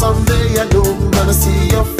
someday I know I'm gonna see your face.